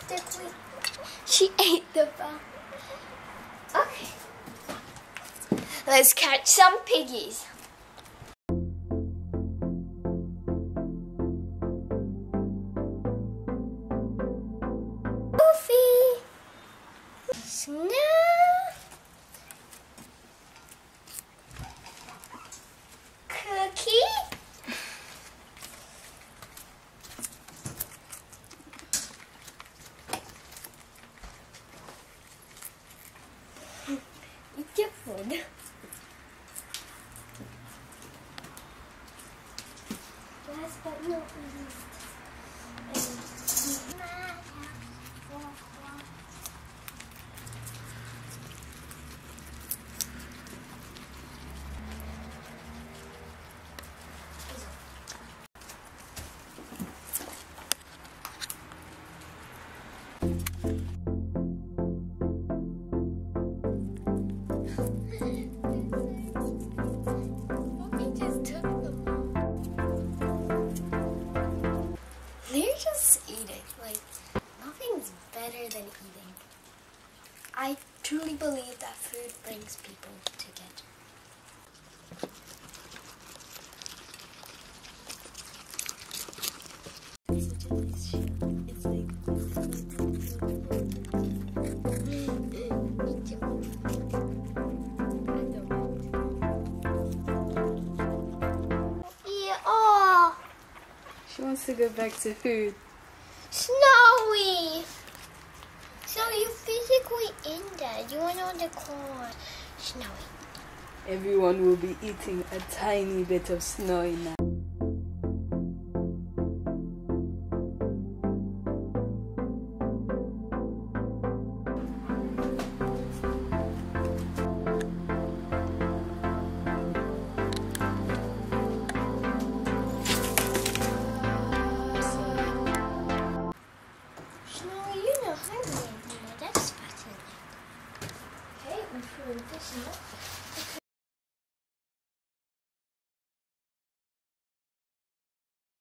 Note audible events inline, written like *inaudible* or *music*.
practically. She *laughs* ate the bone. Okay. Let's catch some piggies. Your. Last but not least. Mommy just They're just eating. Like, nothing's better than eating. I truly believe that food brings people together. She wants to go back to food. Snowy. So you're physically in there. You went on the corn. Snowy. Everyone will be eating a tiny bit of snow now. 왜 이렇게 신나?